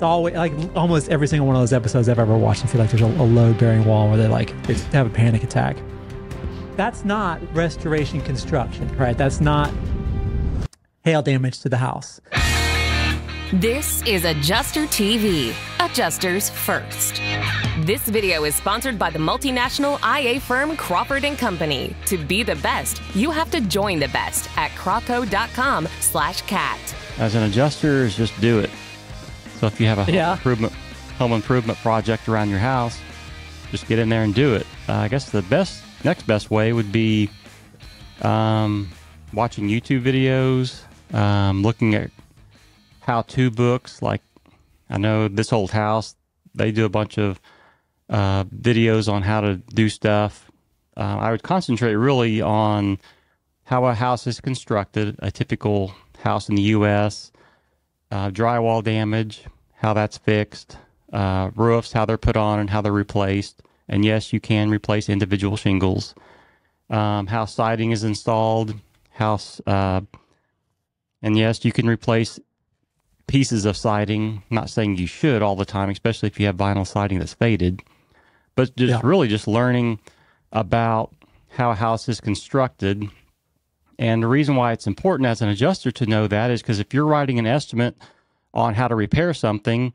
It's always like almost every single one of those episodes I've ever watched. I feel like there's a, a load bearing wall where they like they have a panic attack. That's not restoration construction, right? That's not hail damage to the house. This is Adjuster TV, Adjusters First. This video is sponsored by the multinational IA firm Crawford & Company. To be the best, you have to join the best at crawco.com slash cat. As an adjuster, is just do it. So if you have a home Yeah. improvement home improvement project around your house, just get in there and do it. Uh, I guess the best next best way would be um, watching YouTube videos, um, looking at how-to books. Like I know this old house, they do a bunch of uh, videos on how to do stuff. Uh, I would concentrate really on how a house is constructed, a typical house in the U.S., uh, drywall damage, how that's fixed, uh, roofs, how they're put on and how they're replaced. And yes, you can replace individual shingles. Um, how siding is installed, house, uh, and yes, you can replace pieces of siding. I'm not saying you should all the time, especially if you have vinyl siding that's faded, but just Yeah. really just learning about how a house is constructed. And the reason why it's important as an adjuster to know that is because if you're writing an estimate on how to repair something,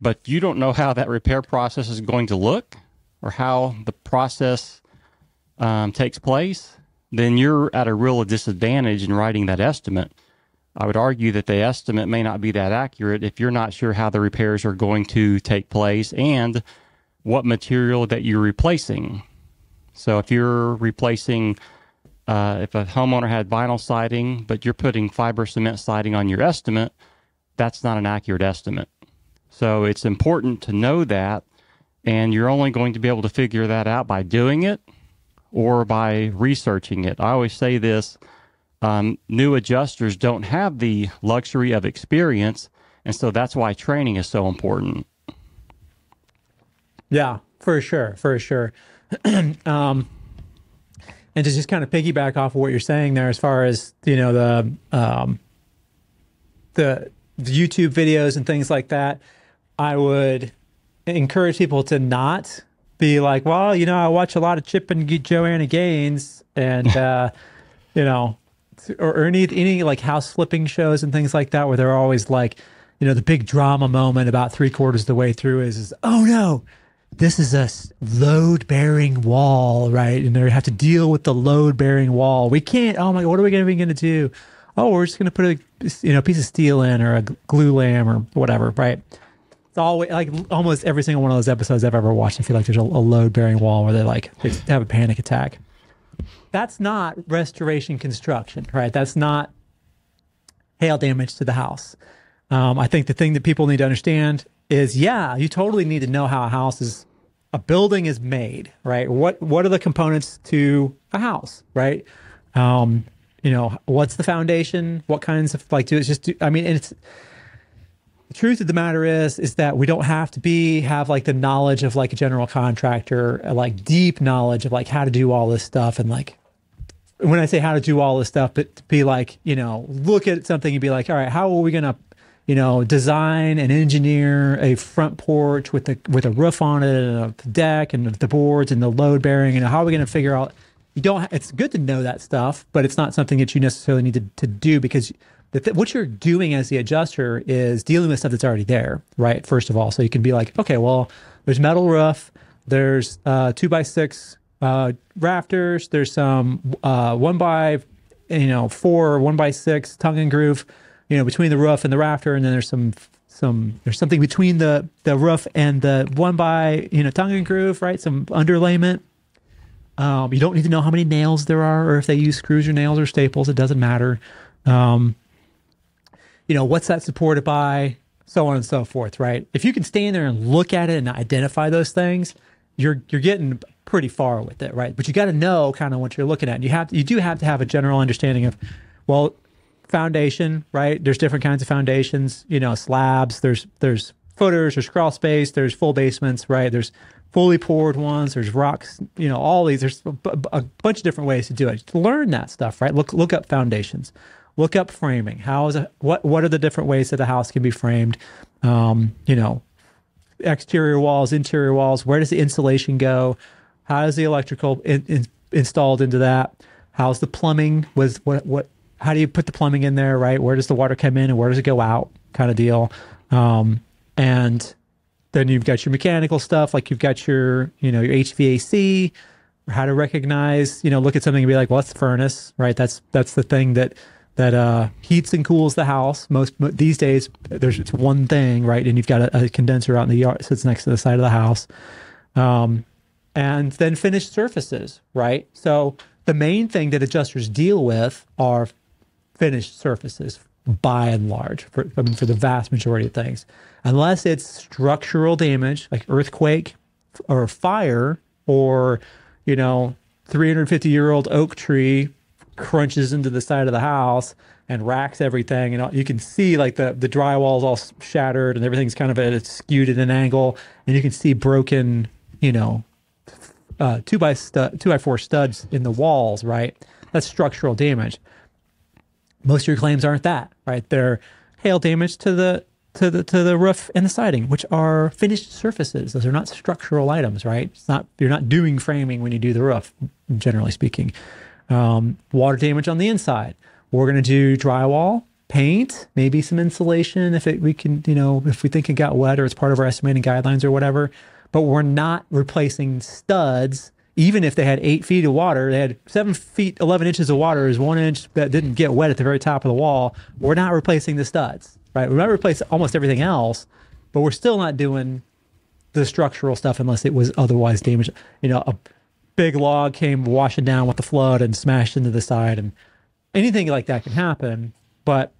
but you don't know how that repair process is going to look or how the process um, takes place, then you're at a real disadvantage in writing that estimate. I would argue that the estimate may not be that accurate if you're not sure how the repairs are going to take place and what material that you're replacing. So if you're replacing, uh, if a homeowner had vinyl siding, but you're putting fiber cement siding on your estimate, that's not an accurate estimate. So it's important to know that, and you're only going to be able to figure that out by doing it or by researching it. I always say this um, new adjusters don't have the luxury of experience, and so that's why training is so important. Yeah, for sure, for sure. um, and to just kind of piggyback off of what you're saying there, as far as you know the um, the, YouTube videos and things like that, I would encourage people to not be like, well, you know, I watch a lot of Chip and Joanna Gaines, and uh, you know, or, or any any like house flipping shows and things like that, where they're always like, you know, the big drama moment about three quarters of the way through is, is oh no, this is a load bearing wall, right? And they have to deal with the load bearing wall. We can't. Oh my, what are we going to be going to do? Oh, we're just going to put a you know piece of steel in or a glulam or whatever, right? It's always like almost every single one of those episodes I've ever watched. I feel like there's a, a load bearing wall where they like they have a panic attack. That's not restoration construction, right? That's not hail damage to the house. Um, I think the thing that people need to understand is, yeah, you totally need to know how a house is, a building is made, right? What what are the components to a house, right? Um, you know, what's the foundation? What kinds of like do it's just do, I mean, it's the truth of the matter is is that we don't have to be have like the knowledge of like a general contractor, uh, like deep knowledge of like how to do all this stuff and like when I say how to do all this stuff, but to be like, you know, look at something and be like, all right, how are we going to, you know, design and engineer a front porch with the with a roof on it and a deck and the boards and the load bearing and how are we going to figure out? You don't. It's good to know that stuff, but it's not something that you necessarily need to, to do because th- what you're doing as the adjuster is dealing with stuff that's already there, right? First of all, so you can be like, okay, well, there's metal roof, there's uh, two by six uh, rafters. There's some uh, one by, you know, four one by six tongue and groove, you know, between the roof and the rafter, and then there's some some there's something between the the roof and the one by you know tongue and groove, right? Some underlayment. Um, you don't need to know how many nails there are, or if they use screws or nails or staples. It doesn't matter. Um, you know, what's that supported by? So on and so forth, right? If you can stand there and look at it and identify those things, you're you're getting pretty far with it, right? But you got to know kind of what you're looking at. And you have you do have to have a general understanding of, well, foundation, right? There's different kinds of foundations. You know, slabs. There's there's footers. There's crawl space. There's full basements, right? There's fully poured ones. There's rocks. You know, all these. There's a, a bunch of different ways to do it. Learn that stuff, right? Look look up foundations. Look up framing. How is it? What what are the different ways that a house can be framed? Um, you know, exterior walls, interior walls. Where does the insulation go? How is the electrical in, in, installed into that? How's the plumbing? Was what what? How do you put the plumbing in there? Right? Where does the water come in and where does it go out? Kind of deal. Um, and then you've got your mechanical stuff, like you've got your you know your HVAC, how to recognize, you know, look at something and be like, well, that's the furnace, right? That's that's the thing that that uh, heats and cools the house. Most these days, there's it's one thing, right? And you've got a, a condenser out in the yard, sits next to the side of the house, um, and then finished surfaces, right? So the main thing that adjusters deal with are finished surfaces by and large for, I mean, for the vast majority of things. Unless it's structural damage like earthquake or fire or you know 350 year old oak tree crunches into the side of the house and racks everything and you can see like the the drywall's all shattered and everything's kind of at a skewed at an angle and you can see broken you know uh, two by stud, two by four studs in the walls right? That's structural damage most of your claims aren't that right they're hail damage to the to the to the roof and the siding, which are finished surfaces. Those are not structural items, right? It's not you're not doing framing when you do the roof, generally speaking. Um, water damage on the inside. We're going to do drywall, paint, maybe some insulation if it, we can, you know, if we think it got wet or it's part of our estimating guidelines or whatever. But we're not replacing studs. Even if they had eight feet of water, they had seven feet, 11 inches of water is one inch that didn't get wet at the very top of the wall. We're not replacing the studs right? We might replace almost everything else, but we're still not doing the structural stuff unless it was otherwise damaged. You know, a big log came washing down with the flood and smashed into the side, and anything like that can happen. But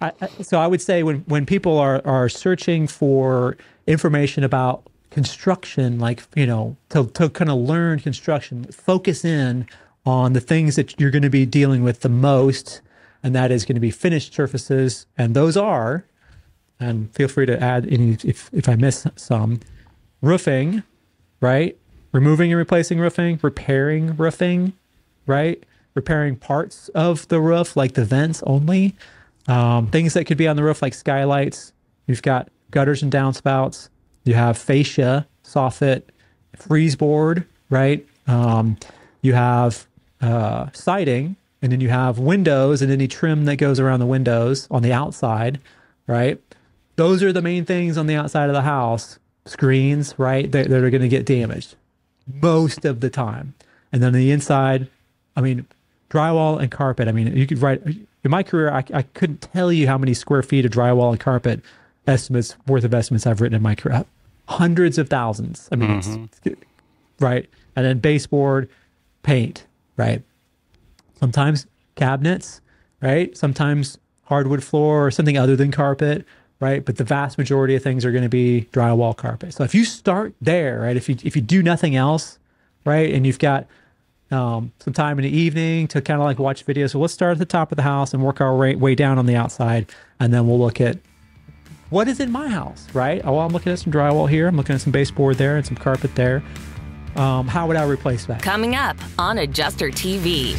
I, so I would say when when people are are searching for information about construction, like you know, to to kind of learn construction, focus in on the things that you're going to be dealing with the most and that is going to be finished surfaces. And those are, and feel free to add any if, if I miss some, roofing, right? Removing and replacing roofing, repairing roofing, right? Repairing parts of the roof, like the vents only. Um, things that could be on the roof, like skylights. You've got gutters and downspouts. You have fascia, soffit, frieze board, right? Um, you have uh, siding, and then you have windows and any trim that goes around the windows on the outside, right? Those are the main things on the outside of the house. Screens, right? That, that are going to get damaged most of the time. And then the inside, I mean, drywall and carpet. I mean, you could write in my career, I, I couldn't tell you how many square feet of drywall and carpet estimates worth of estimates I've written in my career. Hundreds of thousands. I mean, mm-hmm. right. And then baseboard, paint, right? sometimes cabinets, right? Sometimes hardwood floor or something other than carpet, right? But the vast majority of things are going to be drywall carpet. So if you start there, right? If you if you do nothing else, right, and you've got um, some time in the evening to kind of like watch videos. So let's start at the top of the house and work our way, way down on the outside, and then we'll look at what is in my house, right? Oh, I'm looking at some drywall here. I'm looking at some baseboard there and some carpet there. Um, how would I replace that? Coming up on Adjuster TV.